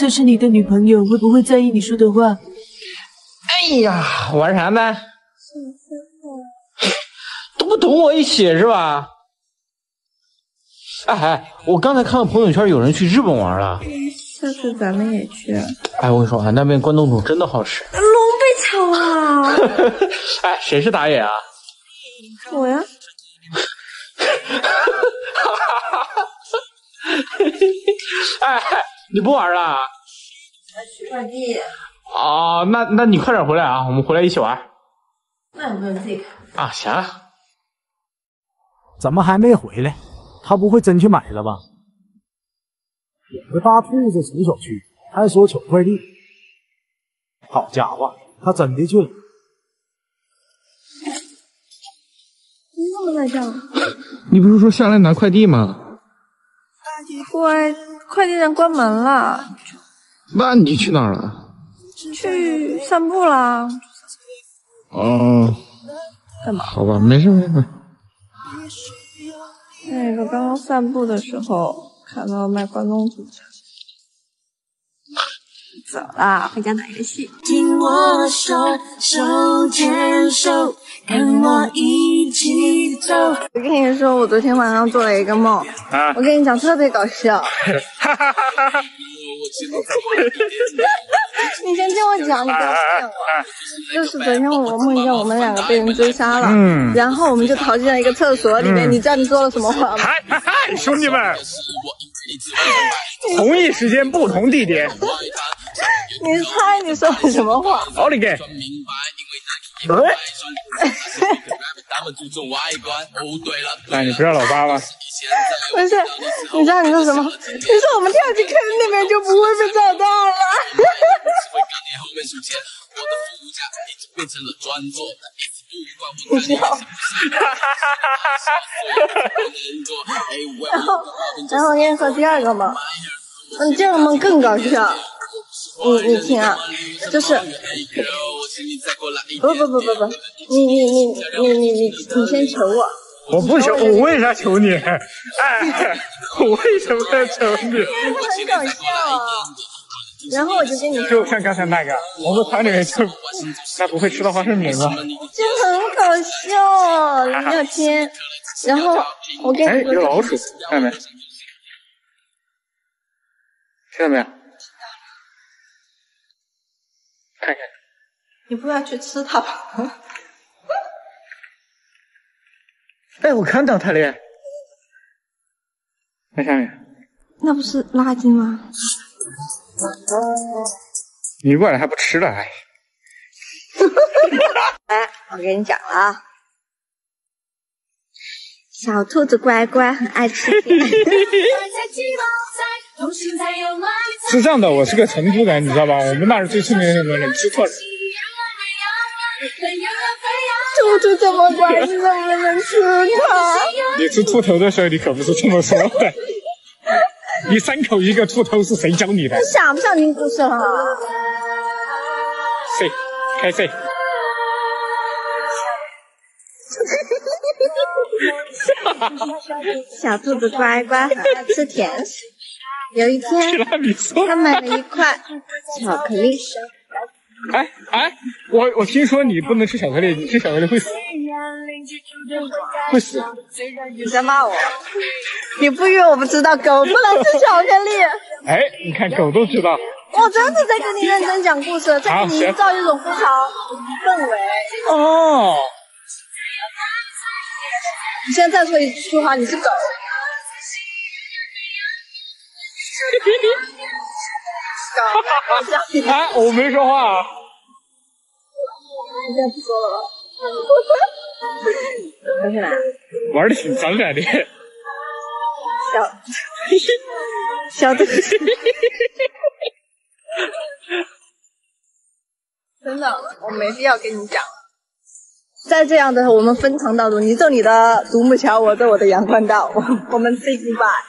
这是你的女朋友，会不会在意你说的话？哎呀，玩啥呢？都不懂我一起是吧？哎哎，我刚才看到朋友圈有人去日本玩了。下次咱们也去。哎，我跟你说啊，那边关东煮真的好吃。龙被抢了。哎，谁是打野啊？我呀。哎，你不玩了？来取快递。哦，那那你快点回来啊，我们回来一起玩。那我不能自己看啊？行。怎么还没回来？他不会真去买了吧？有个大兔子从小区，还说取快递。好家伙，他真的去了。你怎么在这？你不是说下来拿快递吗？快，快递站关门了。那你去哪儿了？去散步啦。哦。干嘛？好吧，没事没事。那个刚刚散步的时候看到卖关东煮的。走啦，回家打游戏。听我说，手牵手，跟我一起走。我跟你说，我昨天晚上做了一个梦。啊。我跟你讲，特别搞笑。哈哈哈哈哈。你先听我讲，你不要骗我。就是昨天我梦见我们两个被人追杀了，嗯，然后我们就逃进了一个厕所里面。你知道你做了什么话吗？嗨嗨嗨，兄弟们，同一时间不同地点。你猜你说了什么话？奥利给！哎，你不要老八了。不是，你知道你说什么？你说我们跳进坑里面就不会被找到了。然后，然后我跟你说第二个梦，嗯，这个梦更搞笑。你你听啊，就是不不不不不，你你你你你你你先求我。我不求，我为啥求你？哎，我为什么要求你？很搞笑啊。然后我就跟你说就像刚才那个，我们团里面就那不会吃到花生米吗？就很搞笑，你要听。然后我跟你说，有老鼠，看到没？听到没有？看看，你不要去吃它吧。哎，我看到它了，在下面。那不是垃圾吗？你过来还不吃了，哎。哎，我跟你讲了啊，小兔子乖乖，很爱吃甜。是这样的，我是个成都人，你知道吧？我们那儿最出名的什么冷吃兔子。兔兔这么乖，你怎么能吃它？你吃兔头的时候，你可不是这么说的。你三口一个兔头是谁教你的？你想不想听故事了？睡，开睡。小兔子乖乖，很爱吃甜食。有一天，他买了一块巧克力。哎哎，我我听说你不能吃巧克力，你吃巧克力会死，会死。你在骂我？你不约我不知道，狗不能吃巧克力。哎，你看狗都知道。我真的在跟你认真讲故事，在给你营造一种非常氛围。哦。你现在再说一句话，你是狗。啊！我没说话。你现在不说了吧？玩的挺脏的。小，小的。真的，我没必要跟你讲。再这样的，我们分场道路，你走你的独木桥，我走我的阳关道，我们 say goodbye。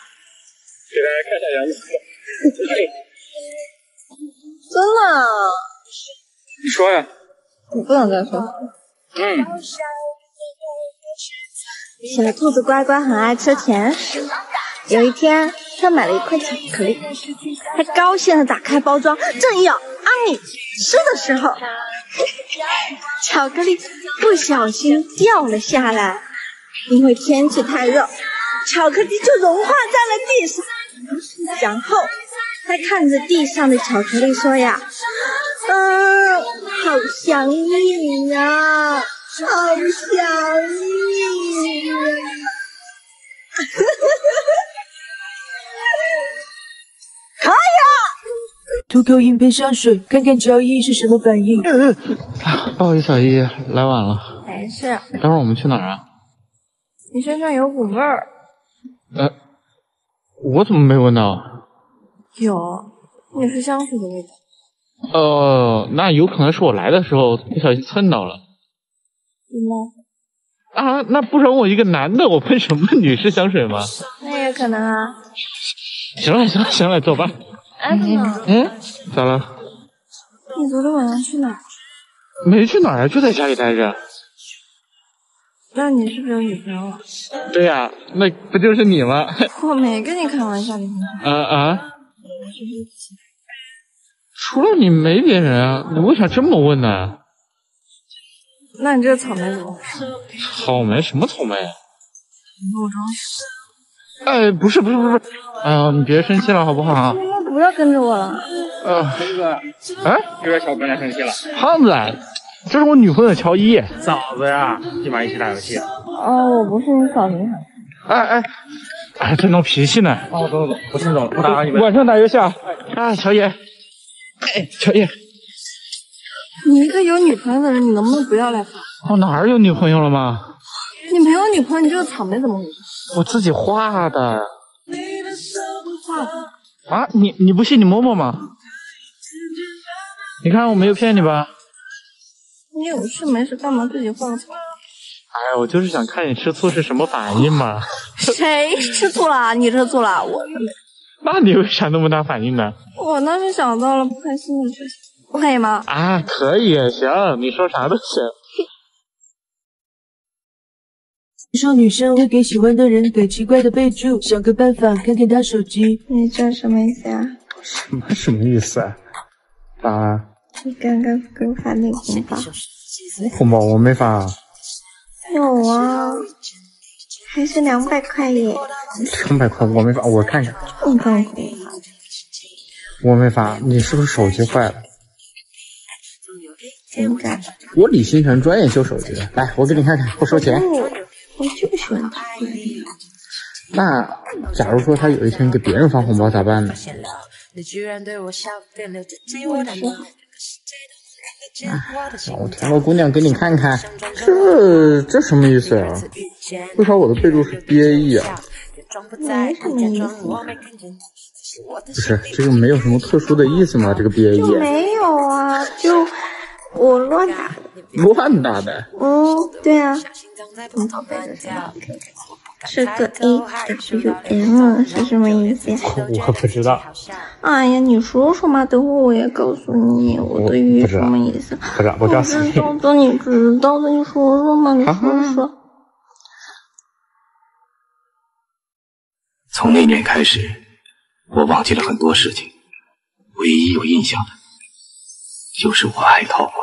给大家看一下阳光。真的？你说呀。你不能再说。嗯。小兔子乖乖很爱吃甜食。有一天，他买了一块巧克力，他高兴地打开包装，正要啊你吃的时候，巧克力不小心掉了下来，因为天气太热，巧克力就融化在了地上。然后他看着地上的巧克力说呀：“嗯，好想你呀，好想你呀。”可以啊！涂口音喷香水，看看乔伊是什么反应。不好意思，小依，来晚了。没事。待会儿我们去哪儿啊？你身上有股味儿。呃，我怎么没闻到？有，也是香水的味道。哦，那有可能是我来的时候不小心蹭到了。你呢？啊，那不然我一个男的，我喷什么 女士香水吗？那也可能啊。行了行了行了，走吧。哎，怎么？嗯，咋了？你昨天晚上去哪儿？没去哪儿啊，就在家里待着。那你是不是有女朋友了？对呀，那不就是你吗？我没跟你开玩笑，的啊啊！除了你没别人啊？你为啥这么问呢？那你这个草莓怎么回事？草莓什么草莓？你给我装死！哎，不是不是不是，哎呀，你别生气了好不好？能不能不要跟着我了？呃，这个，哎，这个小姑娘生气了。胖子，这是我女朋友乔伊。嫂子呀，今晚一起打游戏。哦，我不是你嫂子，哎哎，哎，这闹脾气呢。哦，走走走，我先走了，不打扰你们。晚上打游戏啊！啊，乔爷，哎，乔爷，你一个有女朋友的人，你能不能不要来烦？我哪儿有女朋友了吗？你没有女朋友，你这个草莓怎么回事？我自己画的。画的？啊，你你不信你摸摸嘛？你看我没有骗你吧？你有事没事干嘛自己画个草莓？哎，我就是想看你吃醋是什么反应嘛。谁吃醋了？你吃醋了？我 那你为啥那么大反应呢？我那是想到了不开心的事情，不可以吗？啊，可以，行，你说啥都行。说女生会给喜欢的人改奇怪的备注，想个办法看看他手机。你这什么意思啊？什么什么意思啊？啊？你刚刚给我发那个红包？红包我没发。有啊，还是两百块耶。两百块我没发，我看看。我没发，你是不是手机坏了？我李星辰专业修手机的，来，我给你看看，不收钱。我就喜欢他。那假如说他有一天给别人发红包咋办呢？让我挑个姑娘给你看看，这这什么意思啊？为啥我的备注是 B A E 啊？没什么意思。不是，这个没有什么特殊的意思吗？这个 B A E 没有啊，就我乱打的。乱打的？嗯，对啊。你宝贝是什么？是个 A W M 是什么意思？我不知道。哎呀，你说说嘛，等会我也告诉你我的语什么意思。不知道，我告诉你。等等，你知道的，你说说嘛，你说说。从那年开始，我忘记了很多事情，唯一有印象的，就是我爱桃花。